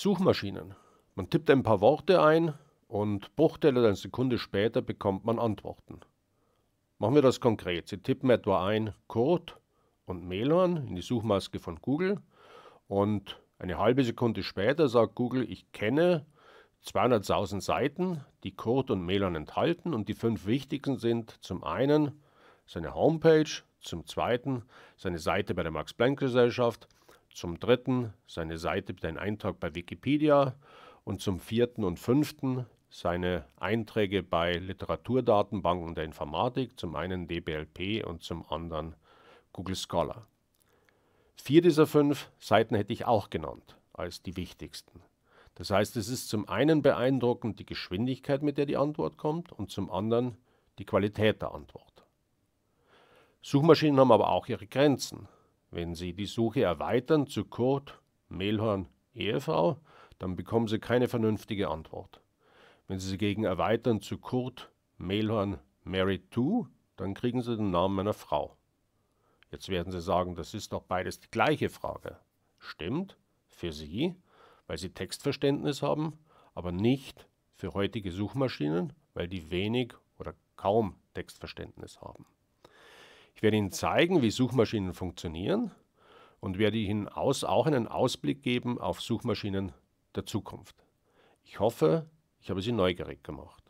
Suchmaschinen. Man tippt ein paar Worte ein und Bruchteile einer Sekunde später bekommt man Antworten. Machen wir das konkret. Sie tippen etwa ein Kurt und Melon in die Suchmaske von Google und eine halbe Sekunde später sagt Google, ich kenne 200.000 Seiten, die Kurt und Melon enthalten und die fünf wichtigsten sind zum einen seine Homepage, zum zweiten seine Seite bei der Max-Planck-Gesellschaft, zum dritten seine Seite mit einem Eintrag bei Wikipedia und zum vierten und fünften seine Einträge bei Literaturdatenbanken der Informatik, zum einen DBLP und zum anderen Google Scholar. Vier dieser fünf Seiten hätte ich auch genannt als die wichtigsten. Das heißt, es ist zum einen beeindruckend die Geschwindigkeit, mit der die Antwort kommt und zum anderen die Qualität der Antwort. Suchmaschinen haben aber auch ihre Grenzen. Wenn Sie die Suche erweitern zu Kurt, Mehlhorn, Ehefrau, dann bekommen Sie keine vernünftige Antwort. Wenn Sie sie gegen erweitern zu Kurt, Mehlhorn, Married to, dann kriegen Sie den Namen meiner Frau. Jetzt werden Sie sagen, das ist doch beides die gleiche Frage. Stimmt, für Sie, weil sie Textverständnis haben, aber nicht für heutige Suchmaschinen, weil die wenig oder kaum Textverständnis haben. Ich werde Ihnen zeigen, wie Suchmaschinen funktionieren und werde Ihnen aus, auch einen Ausblick geben auf Suchmaschinen der Zukunft. Ich hoffe, ich habe Sie neugierig gemacht.